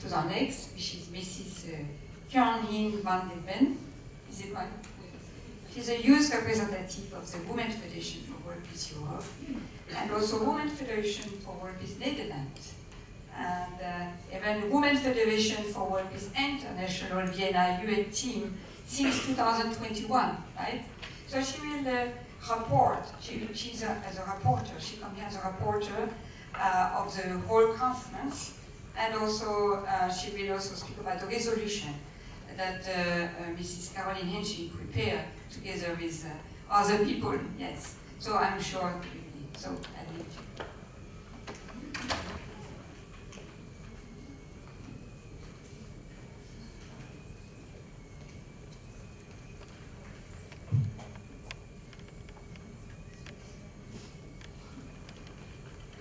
to the next, which is Mrs. Kyung-in van den Ven. Is it one? She's a youth representative of the Women's Federation for World Peace Europe, and also Women's Federation for World Peace Netherlands. And uh, even Women's Federation for World Peace International Vienna UN team since 2021, right? So she will uh, report, she, she's a, as a reporter, she comes here as a reporter uh, of the whole conference, and also uh, she will also speak about the resolution that uh, uh, Mrs. Caroline Handschin prepared together with other people, yes. So I'm sure, so I'll leave you.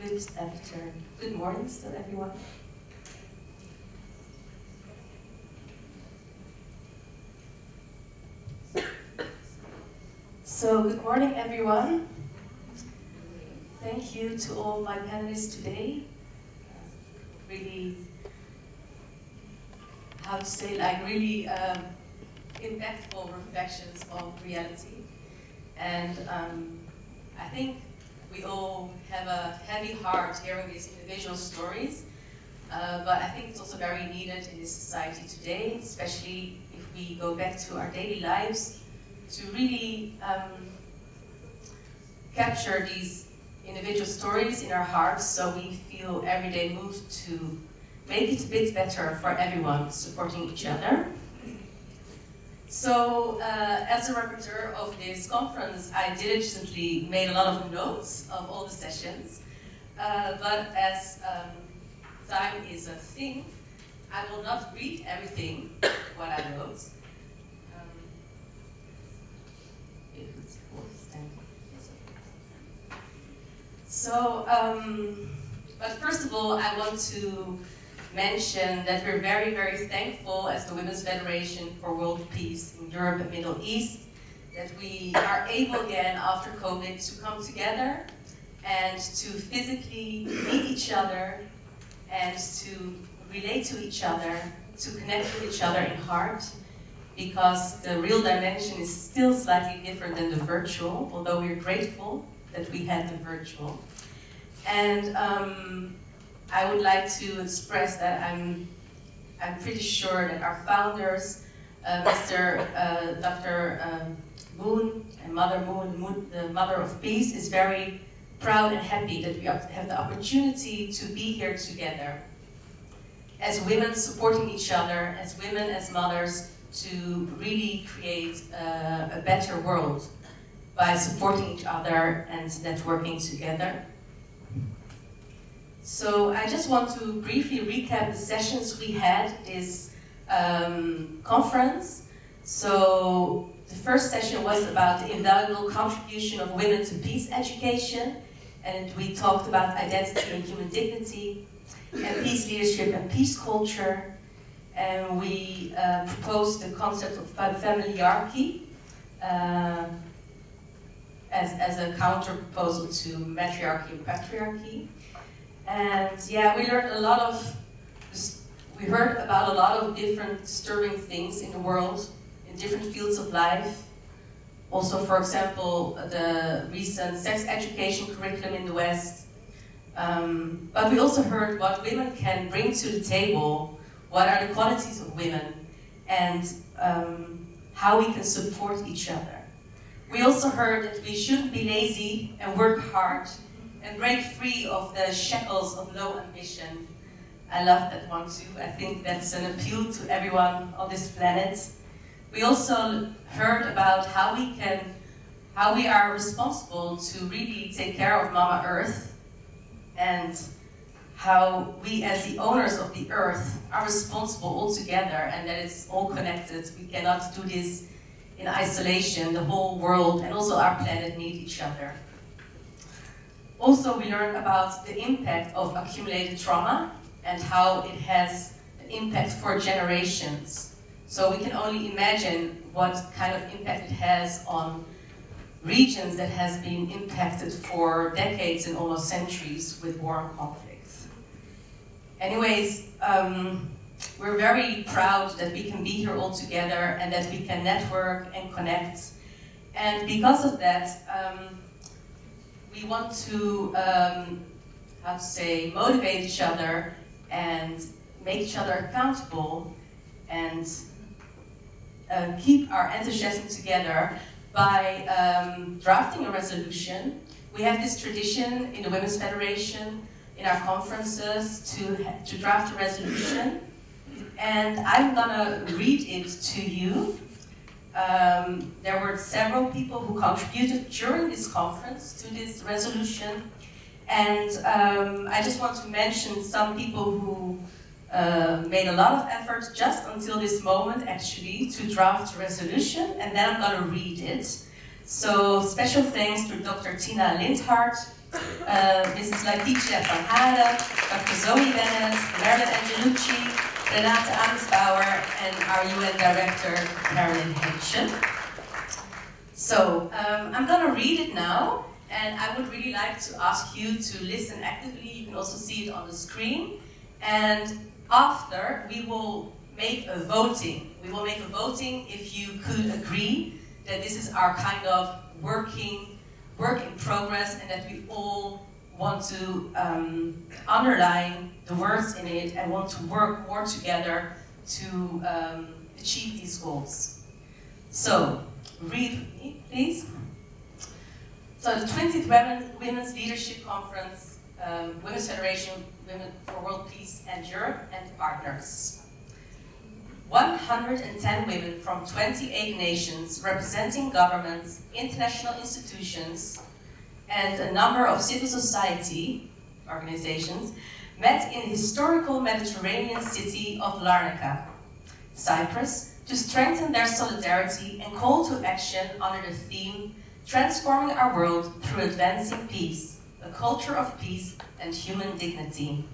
Good afternoon. Good morning still, everyone. So, good morning, everyone. Thank you to all my panelists today. Really, how to say, like, really um, impactful reflections of reality. And um, I think we all have a heavy heart hearing these individual stories, uh, but I think it's also very needed in this society today, especially if we go back to our daily lives, to really um, capture these individual stories in our hearts so we feel every day moved to make it a bit better for everyone, supporting each other. So, uh, as a rapporteur of this conference, I diligently made a lot of notes of all the sessions. Uh, but as um, time is a thing, I will not read everything what I wrote. Um, so, um, but first of all, I want to mention that we're very, very thankful as the Women's Federation for World Peace in Europe and Middle East that we are able again after COVID to come together and to physically meet each other and to relate to each other, to connect with each other in heart because the real dimension is still slightly different than the virtual, although we're grateful that we had the virtual. And um, I would like to express that I'm, I'm pretty sure that our founders, uh, Mr. Uh, Dr. Um, Moon and Mother Moon, Moon, the Mother of Peace, is very proud and happy that we have the opportunity to be here together. As women supporting each other, as women, as mothers, to really create uh, a better world by supporting each other and networking together. So I just want to briefly recap the sessions we had this um, conference. So the first session was about the invaluable contribution of women to peace education, and we talked about identity and human dignity, and peace leadership and peace culture, and we uh, proposed the concept of familiarchy uh, as, as a counter proposal to matriarchy and patriarchy. And yeah, we learned a lot of, we heard about a lot of different disturbing things in the world, in different fields of life. Also, for example, the recent sex education curriculum in the West. Um, but we also heard what women can bring to the table, what are the qualities of women, and um, how we can support each other. We also heard that we shouldn't be lazy and work hard and break free of the shackles of low ambition. I love that one too. I think that's an appeal to everyone on this planet. We also heard about how we can, how we are responsible to really take care of Mama Earth and how we as the owners of the earth are responsible all together and that it's all connected. We cannot do this in isolation. The whole world and also our planet need each other. Also, we learned about the impact of accumulated trauma and how it has an impact for generations. So we can only imagine what kind of impact it has on regions that has been impacted for decades and almost centuries with war and conflict. Anyways, um, we're very proud that we can be here all together and that we can network and connect. And because of that, um, we want to, um, how to say, motivate each other and make each other accountable and uh, keep our enthusiasm together by um, drafting a resolution. We have this tradition in the Women's Federation, in our conferences, to, to draft a resolution. And I'm gonna read it to you. Um, there were several people who contributed during this conference to this resolution. And um, I just want to mention some people who uh, made a lot of effort just until this moment actually to draft a resolution and then I'm going to read it. So special thanks to Dr. Tina Lindhart, uh, Mrs. Letitia van Dr. Zoe Bennett, Marilyn Angelucci, Renate Amesbauer, and our UN Director, Carolyn Handschin. So um, I'm going to read it now, and I would really like to ask you to listen actively. You can also see it on the screen. And after, we will make a voting. We will make a voting if you could agree that this is our kind of working, work in progress and that we all want to um, underline the words in it and want to work more together to um, achieve these goals. So, read me, please. So the 20th Women's Leadership Conference, um, Women's Federation Women for World Peace and Europe and partners. 110 women from 28 nations representing governments, international institutions, and a number of civil society organizations met in the historical Mediterranean city of Larnaca, Cyprus, to strengthen their solidarity and call to action under the theme Transforming Our World Through Advancing Peace, a Culture of Peace and human dignity.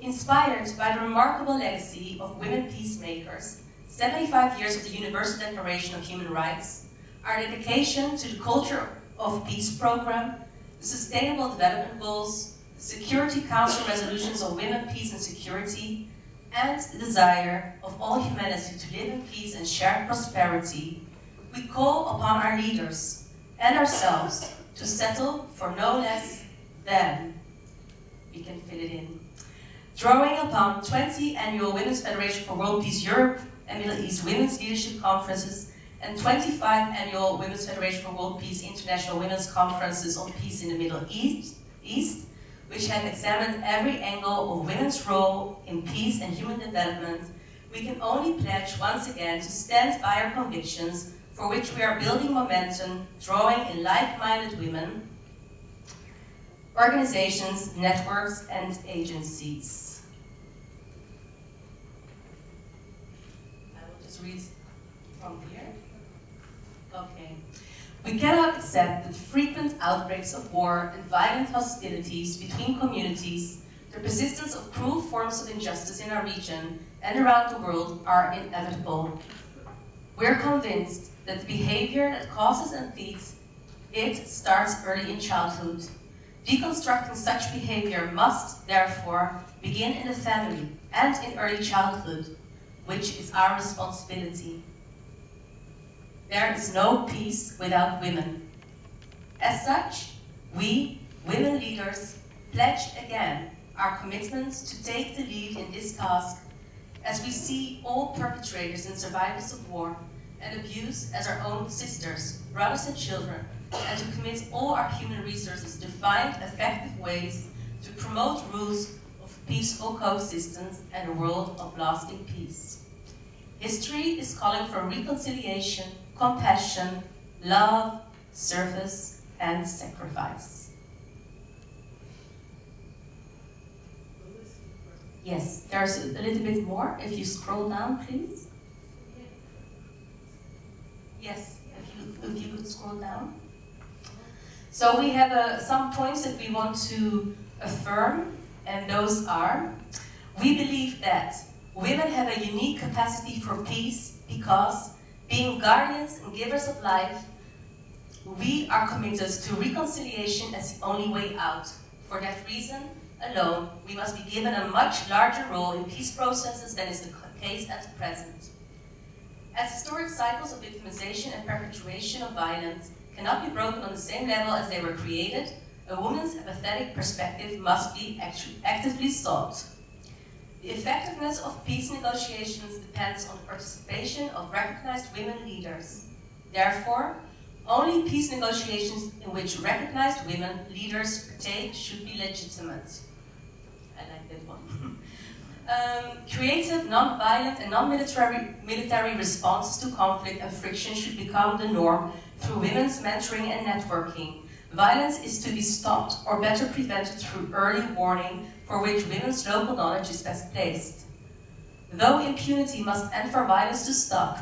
Inspired by the remarkable legacy of women peacemakers, 75 years of the Universal Declaration of Human Rights, our dedication to the Culture of Peace program, the Sustainable Development Goals, Security Council resolutions on women, peace and security, and the desire of all humanity to live in peace and shared prosperity, we call upon our leaders and ourselves to settle for no less than, we can fill it in. Drawing upon 20 annual Women's Federation for World Peace Europe and Middle East Women's Leadership Conferences and 25 annual Women's Federation for World Peace International Women's Conferences on Peace in the Middle East, East which have examined every angle of women's role in peace and human development, we can only pledge once again to stand by our convictions for which we are building momentum, drawing in like-minded women organizations, networks, and agencies. I will just read from here. We cannot accept that frequent outbreaks of war and violent hostilities between communities, the persistence of cruel forms of injustice in our region and around the world are inevitable. We're convinced that the behavior that causes and feeds it starts early in childhood Deconstructing such behavior must, therefore, begin in the family and in early childhood, which is our responsibility. There is no peace without women. As such, we, women leaders, pledge again our commitment to take the lead in this task as we see all perpetrators and survivors of war and abuse as our own sisters, brothers and children, and to commit all our human resources to find effective ways to promote rules of peaceful coexistence and a world of lasting peace. History is calling for reconciliation, compassion, love, service, and sacrifice. Yes, there's a little bit more. If you scroll down, please. Yes, if you, if you could scroll down. So we have uh, some points that we want to affirm, and those are, we believe that women have a unique capacity for peace because, being guardians and givers of life, we are committed to reconciliation as the only way out. For that reason, alone, we must be given a much larger role in peace processes than is the case at present. As historic cycles of victimization and perpetuation of violence cannot be broken on the same level as they were created, a woman's empathetic perspective must be actively sought. The effectiveness of peace negotiations depends on the participation of recognized women leaders. Therefore, only peace negotiations in which recognized women leaders partake should be legitimate. I like that one. um, creative, non-violent and non-military military responses to conflict and friction should become the norm through women's mentoring and networking. Violence is to be stopped or better prevented through early warning for which women's local knowledge is best placed. Though impunity must end for violence to stop,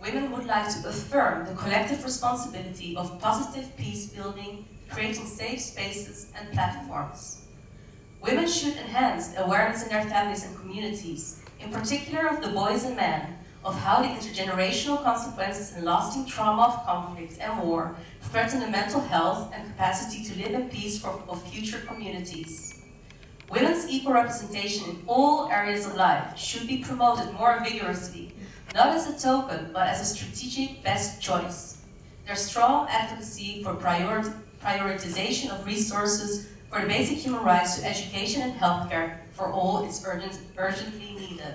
women would like to affirm the collective responsibility of positive peace building, creating safe spaces and platforms. Women should enhance awareness in their families and communities, in particular of the boys and men, of how the intergenerational consequences and lasting trauma of conflict and war threaten the mental health and capacity to live in peace for, of future communities. Women's equal representation in all areas of life should be promoted more vigorously, not as a token, but as a strategic best choice. Their strong advocacy for priori prioritization of resources for the basic human rights to education and healthcare for all is urgent, urgently needed.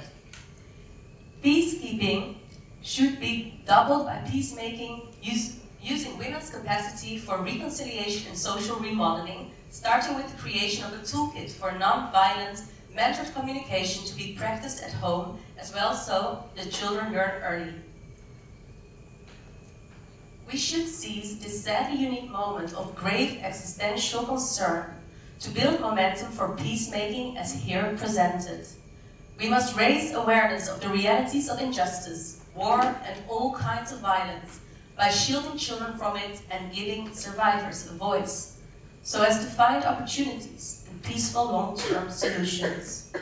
Peacekeeping should be doubled by peacemaking, use, using women's capacity for reconciliation and social remodeling starting with the creation of a toolkit for non-violent, mentored communication to be practiced at home, as well so that children learn early. We should seize this sadly unique moment of grave existential concern to build momentum for peacemaking as here presented. We must raise awareness of the realities of injustice, war, and all kinds of violence by shielding children from it and giving survivors a voice so as to find opportunities and peaceful long-term solutions.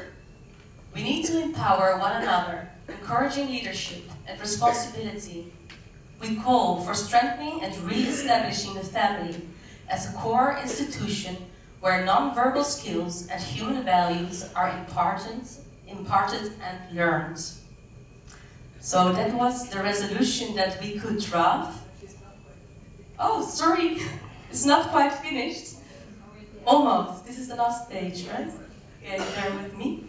We need to empower one another, encouraging leadership and responsibility. We call for strengthening and re-establishing the family as a core institution where non-verbal skills and human values are imparted, imparted and learned. So that was the resolution that we could draft. Oh, sorry, it's not quite finished. Almost. This is the last page, right? Okay, bear with me.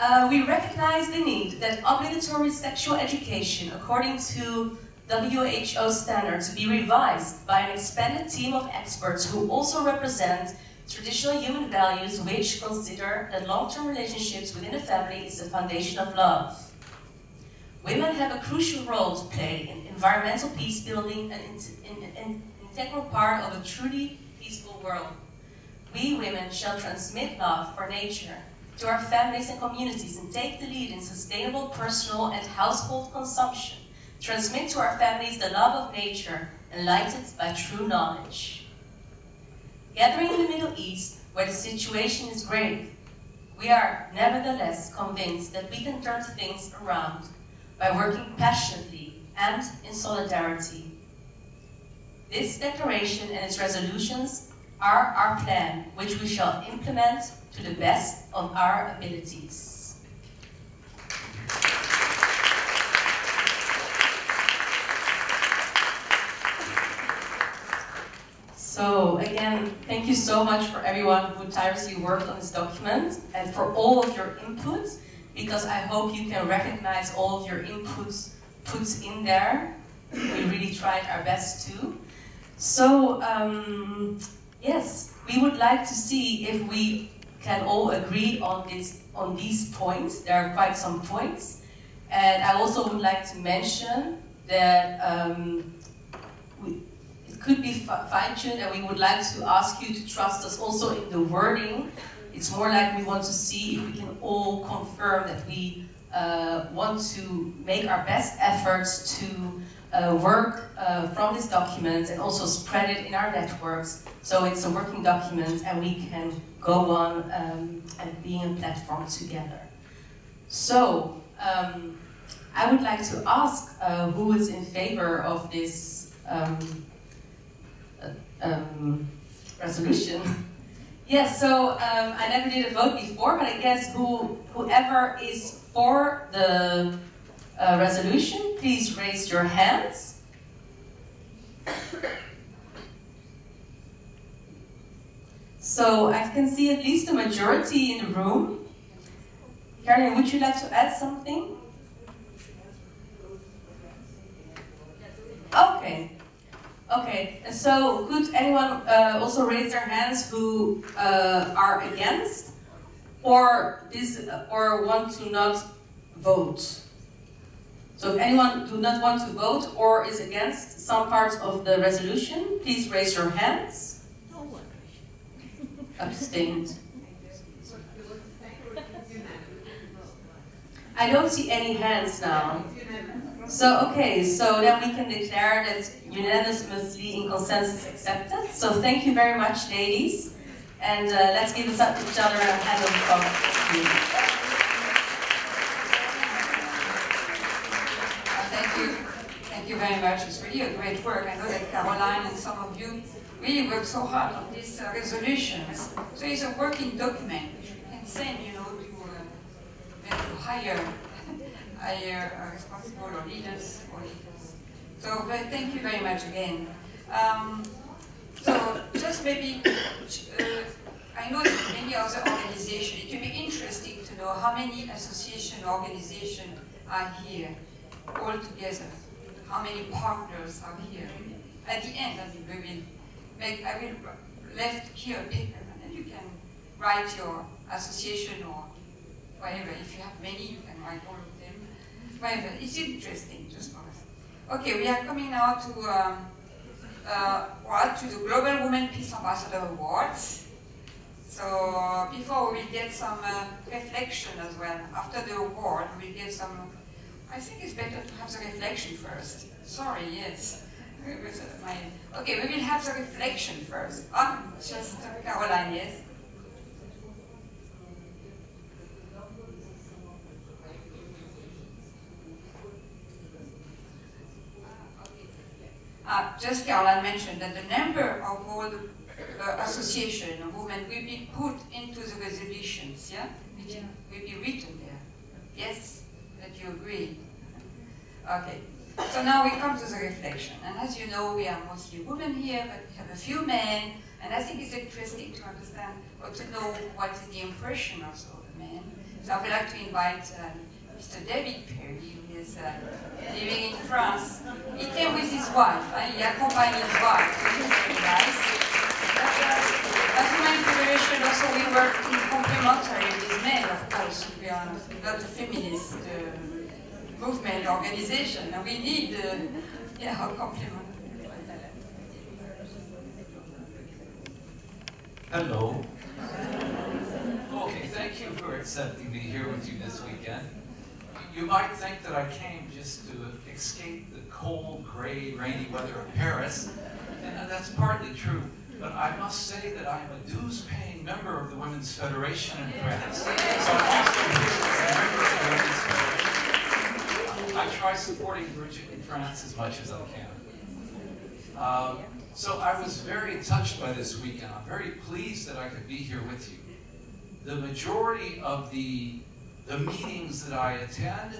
Uh, we recognize the need that obligatory sexual education, according to WHO standards, be revised by an expanded team of experts who also represent traditional human values which consider that long-term relationships within a family is the foundation of love. Women have a crucial role to play in environmental peace building and an integral part of a truly peaceful world we women shall transmit love for nature to our families and communities and take the lead in sustainable personal and household consumption. Transmit to our families the love of nature, enlightened by true knowledge. Gathering in the Middle East, where the situation is grave, we are nevertheless convinced that we can turn things around by working passionately and in solidarity. This declaration and its resolutions are our plan, which we shall implement to the best of our abilities. So again, thank you so much for everyone who tirelessly worked on this document and for all of your inputs, because I hope you can recognize all of your inputs put in there. We really tried our best to. So um, Yes, we would like to see if we can all agree on this on these points. There are quite some points, and I also would like to mention that um, we, could be fine-tuned, and we would like to ask you to trust us also in the wording. It's more like we want to see if we can all confirm that we uh, want to make our best efforts to uh, work uh, from this document and also spread it in our networks. So it's a working document and we can go on um, and being a platform together. So um, I would like to ask uh, who is in favor of this um, um, resolution. Yes, so um, I never did a vote before, but I guess who whoever is for the uh, resolution, please raise your hands. So I can see at least a majority in the room. Caroline, would you like to add something? Okay. Okay, and so could anyone uh, also raise their hands who uh, are against or this or want to not vote? So if anyone do not want to vote or is against some parts of the resolution, please raise your hands. Abstained. I don't see any hands now. So, okay, so then we can declare that unanimously in consensus accepted. So thank you very much, ladies. And uh, let's give this up to each other a hand of applause. Thank you. Thank you very much. It's really a great work. I know that Caroline and some of you really worked so hard on these uh, resolutions. So it's a working document we can send, you know, to, uh, higher uh, responsible or leaders or leaders. So thank you very much again. Um, so just maybe, uh, I know that many other organizations, it would be interesting to know how many association organizations are here all together. How many partners are here? At the end, I think we will make, I will left here a paper and you can write your association or whatever. If you have many, you can write well, it's interesting, just for us. Okay, we are coming now to um, uh, well, to the Global Women Peace Ambassador Awards. So before we get some uh, reflection as well. After the award, we get some. I think it's better to have the reflection first. Sorry, yes. Okay, we will have the reflection first. Ah, just Caroline, yes. Uh, just Caroline mentioned that the number of all the uh, association of women will be put into the resolutions, yeah? Which yeah. will be written there. Yes? That you agree? Okay. So now we come to the reflection. And as you know, we are mostly women here, but we have a few men. And I think it's interesting to understand or to know what is the impression of the men. So I would like to invite um, Mr. David Perry, is uh, living in France. He came with his wife. Uh, he accompanied his wife, which is very nice. But, uh, as Human Federation, also we work in complementary with men, of course. We are not a feminist uh, movement organization, and we need uh, yeah, a complement. Hello. Okay, thank you for accepting me here with you this weekend. You might think that I came just to escape the cold, gray, rainy weather of Paris, and that's partly true. But I must say that I'm a dues-paying member of the Women's Federation in France. So I'm also a member of the Women's Federation. I try supporting Brigitte in France as much as I can. Um, so I was very touched by this weekend. I'm very pleased that I could be here with you. The majority of the the meetings that I attend,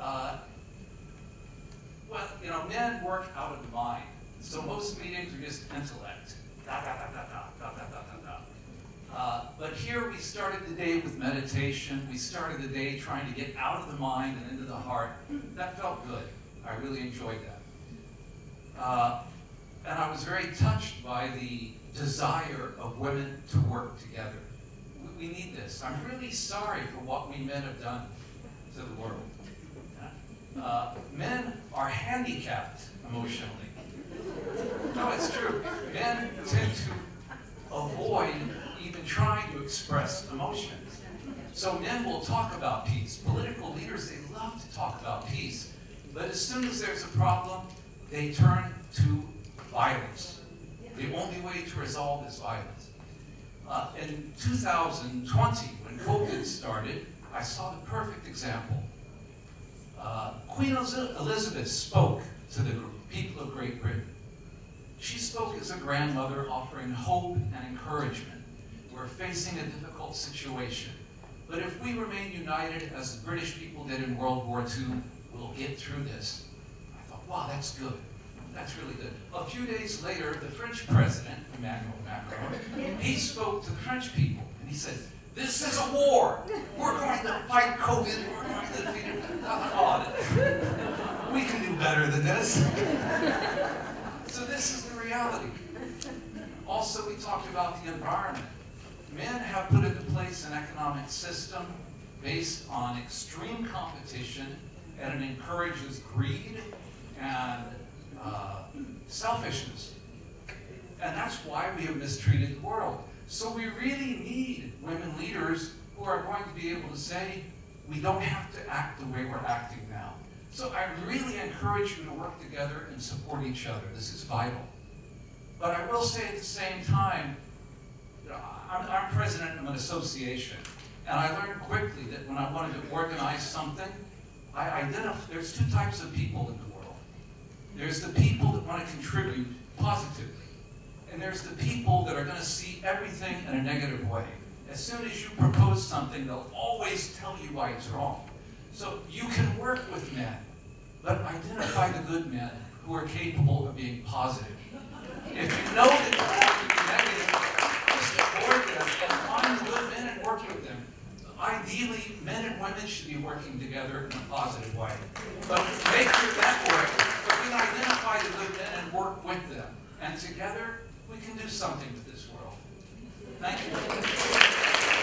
uh, well, you know, men work out of the mind. So most meetings are just intellect. Da, da, da, da, da, da, da, da, da. Uh, but here we started the day with meditation. We started the day trying to get out of the mind and into the heart. That felt good. I really enjoyed that. Uh, and I was very touched by the desire of women to work together we need this. I'm really sorry for what we men have done to the world. Uh, men are handicapped emotionally. No, it's true. Men tend to avoid even trying to express emotions. So men will talk about peace. Political leaders, they love to talk about peace. But as soon as there's a problem, they turn to violence. The only way to resolve is violence. Uh, in 2020, when COVID started, I saw the perfect example. Uh, Queen Elizabeth spoke to the people of Great Britain. She spoke as a grandmother offering hope and encouragement. We're facing a difficult situation. But if we remain united as the British people did in World War II, we'll get through this. I thought, wow, that's good. That's really good. A few days later, the French president, Emmanuel Macron, he spoke to the French people and he said, this is a war. We're going to fight COVID. We're going to defeat it. We can do better than this. so this is the reality. Also, we talked about the environment. Men have put into place an economic system based on extreme competition, and it encourages greed and uh, selfishness. And that's why we have mistreated the world. So we really need women leaders who are going to be able to say, we don't have to act the way we're acting now. So I really encourage you to work together and support each other. This is vital. But I will say at the same time, you know, I'm, I'm president of an association, and I learned quickly that when I wanted to organize something, I identify there's two types of people in. There's the people that want to contribute positively, and there's the people that are going to see everything in a negative way. As soon as you propose something, they'll always tell you why it's wrong. So you can work with men, but identify the good men who are capable of being positive. If you know that you have to be negative, just avoid them and find the good men and work with them. Ideally, men and women should be working together in a positive way. But make your network, but we identify the good men and work with them. And together, we can do something with this world. Thank you.